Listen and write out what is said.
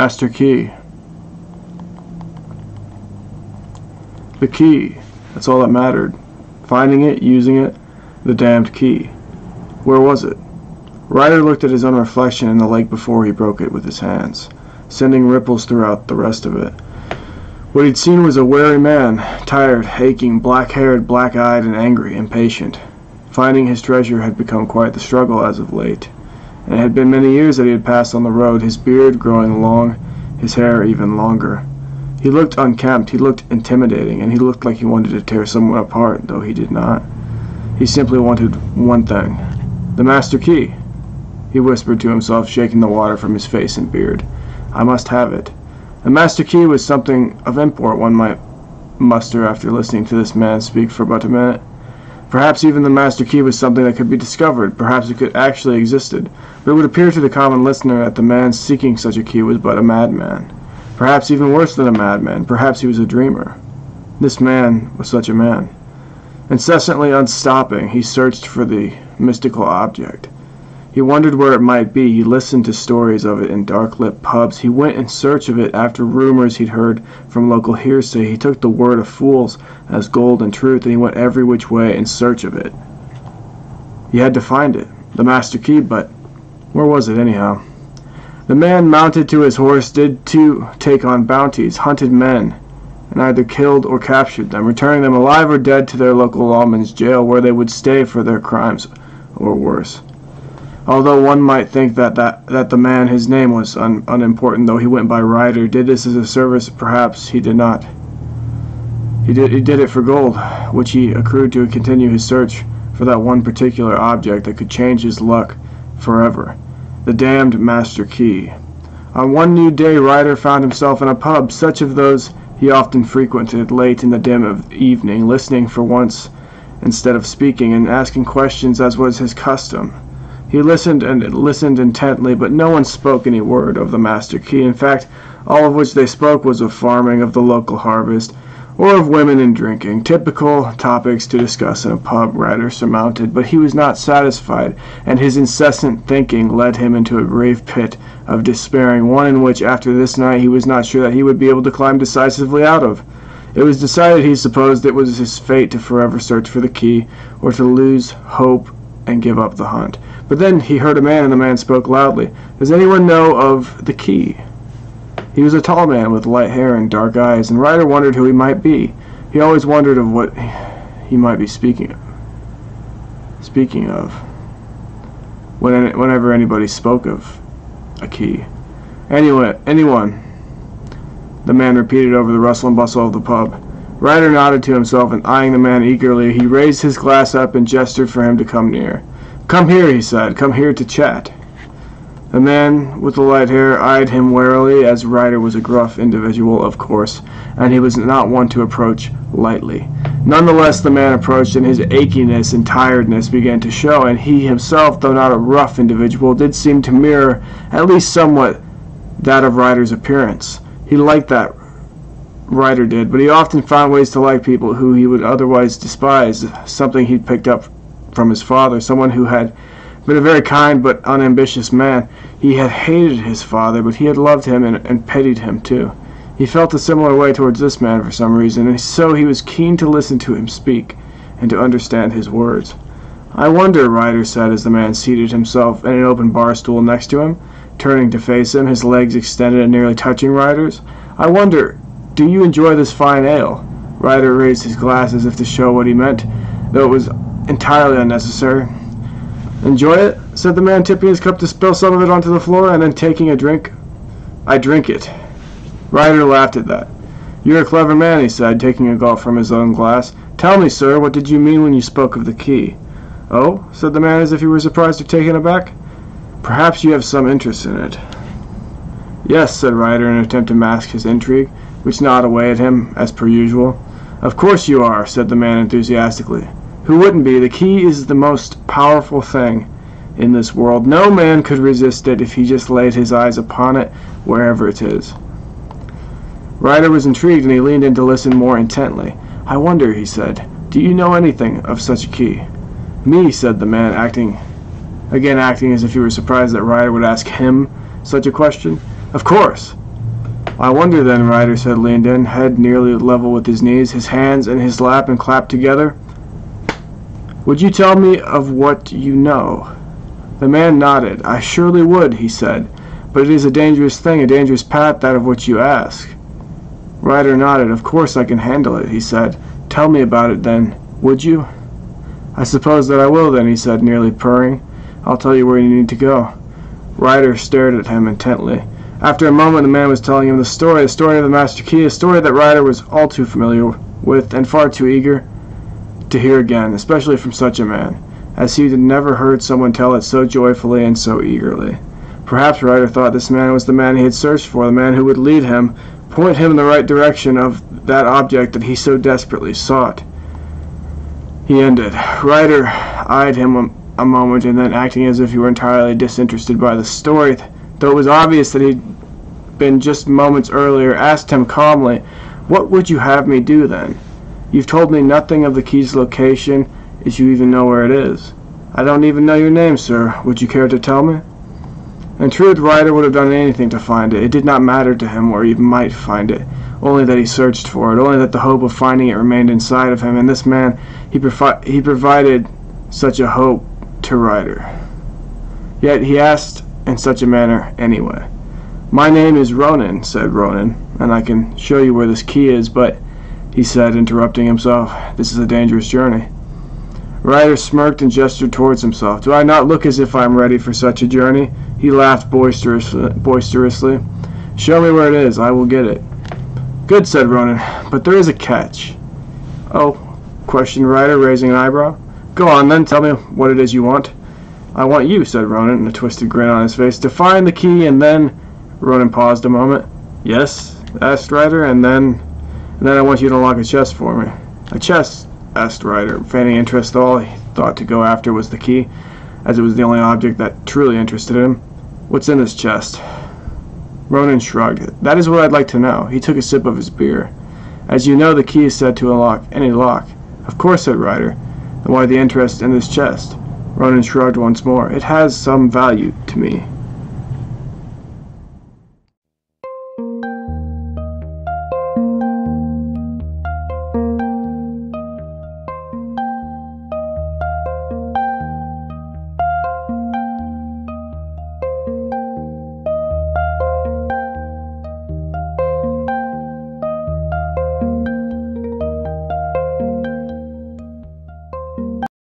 Master Key. The key. That's all that mattered. Finding it, using it, the damned key. Where was it? Ryder looked at his own reflection in the lake before he broke it with his hands, sending ripples throughout the rest of it. What he'd seen was a weary man, tired, aching, black-haired, black-eyed, and angry, impatient. Finding his treasure had become quite the struggle as of late, it had been many years that he had passed on the road, his beard growing long, his hair even longer. He looked unkempt, he looked intimidating, and he looked like he wanted to tear someone apart, though he did not. He simply wanted one thing. The master key. He whispered to himself, shaking the water from his face and beard. I must have it. The master key was something of import, one might muster after listening to this man speak for but a minute. Perhaps even the master key was something that could be discovered, perhaps it could actually existed, but it would appear to the common listener that the man seeking such a key was but a madman. Perhaps even worse than a madman. Perhaps he was a dreamer. This man was such a man. Incessantly unstopping, he searched for the mystical object. He wondered where it might be. He listened to stories of it in dark-lit pubs. He went in search of it after rumors he'd heard from local hearsay. He took the word of fools as gold and truth, and he went every which way in search of it. He had to find it, the master key, but where was it anyhow? The man mounted to his horse did too take on bounties, hunted men, and either killed or captured them, returning them alive or dead to their local lawman's jail, where they would stay for their crimes, or worse. Although one might think that, that, that the man, his name was un, unimportant, though he went by Ryder, did this as a service, perhaps he did not. He did, he did it for gold, which he accrued to continue his search for that one particular object that could change his luck forever the damned master key. On one new day Ryder found himself in a pub, such of those he often frequented late in the dim of evening, listening for once instead of speaking, and asking questions as was his custom. He listened and listened intently, but no one spoke any word of the master key. In fact, all of which they spoke was of farming, of the local harvest, or of women and drinking, typical topics to discuss in a pub, Ryder surmounted, but he was not satisfied, and his incessant thinking led him into a grave pit of despairing, one in which after this night he was not sure that he would be able to climb decisively out of. It was decided he supposed it was his fate to forever search for the key, or to lose hope and give up the hunt. But then he heard a man, and the man spoke loudly. Does anyone know of the key? He was a tall man with light hair and dark eyes, and Ryder wondered who he might be. He always wondered of what he might be speaking of. Speaking of. When, whenever anybody spoke of a key. Anyway, anyone. The man repeated over the rustle and bustle of the pub. Ryder nodded to himself, and eyeing the man eagerly, he raised his glass up and gestured for him to come near. Come here, he said. Come here to chat. The man with the light hair eyed him warily, as Ryder was a gruff individual, of course, and he was not one to approach lightly. Nonetheless, the man approached, and his achiness and tiredness began to show, and he himself, though not a rough individual, did seem to mirror, at least somewhat, that of Ryder's appearance. He liked that Ryder did, but he often found ways to like people who he would otherwise despise, something he'd picked up from his father, someone who had been a very kind but unambitious man. He had hated his father, but he had loved him and, and pitied him too. He felt a similar way towards this man for some reason, and so he was keen to listen to him speak and to understand his words. I wonder, Ryder said as the man seated himself in an open bar stool next to him, turning to face him, his legs extended and nearly touching Ryder's. I wonder, do you enjoy this fine ale? Ryder raised his glass as if to show what he meant, though it was entirely unnecessary. Enjoy it? said the man, tipping his cup to spill some of it onto the floor, and then taking a drink. I drink it. Ryder laughed at that. You're a clever man, he said, taking a gulp from his own glass. Tell me, sir, what did you mean when you spoke of the key? Oh, said the man as if he were surprised or taken aback. Perhaps you have some interest in it. Yes, said Ryder in an attempt to mask his intrigue, which gnawed away at him, as per usual. Of course you are, said the man enthusiastically. Who wouldn't be? The key is the most powerful thing in this world. No man could resist it if he just laid his eyes upon it wherever it is. Ryder was intrigued and he leaned in to listen more intently. I wonder, he said, do you know anything of such a key? Me, said the man, acting again acting as if he were surprised that Ryder would ask him such a question. Of course. I wonder then, Ryder said, leaned in, head nearly level with his knees, his hands in his lap and clapped together. Would you tell me of what you know? The man nodded. I surely would, he said, but it is a dangerous thing, a dangerous path, that of which you ask. Ryder nodded. Of course I can handle it, he said. Tell me about it then, would you? I suppose that I will then, he said, nearly purring. I'll tell you where you need to go. Ryder stared at him intently. After a moment the man was telling him the story, the story of the Master Key, a story that Ryder was all too familiar with and far too eager to hear again, especially from such a man, as he had never heard someone tell it so joyfully and so eagerly. Perhaps Ryder thought this man was the man he had searched for, the man who would lead him, point him in the right direction of that object that he so desperately sought. He ended. Ryder eyed him a, a moment and then, acting as if he were entirely disinterested by the story, though it was obvious that he'd been just moments earlier, asked him calmly, What would you have me do then? You've told me nothing of the key's location, if you even know where it is. I don't even know your name, sir. Would you care to tell me? In truth, Ryder would have done anything to find it. It did not matter to him where he might find it, only that he searched for it, only that the hope of finding it remained inside of him, and this man, he, provi- he provided such a hope to Ryder. Yet he asked in such a manner anyway. My name is Ronan, said Ronan, and I can show you where this key is, but he said, interrupting himself. This is a dangerous journey. Ryder smirked and gestured towards himself. Do I not look as if I am ready for such a journey? He laughed boisterously. boisterously. Show me where it is. I will get it. Good, said Ronan, but there is a catch. Oh, questioned Ryder, raising an eyebrow. Go on, then. Tell me what it is you want. I want you, said Ronan, a twisted grin on his face, to find the key and then... Ronan paused a moment. Yes? asked Ryder, and then... And then I want you to unlock a chest for me. A chest? asked Ryder, feigning interest. All he thought to go after was the key, as it was the only object that truly interested him. What's in this chest? Ronan shrugged. That is what I'd like to know. He took a sip of his beer. As you know, the key is said to unlock any lock. Of course, said Ryder. Then why the interest in this chest? Ronan shrugged once more. It has some value to me.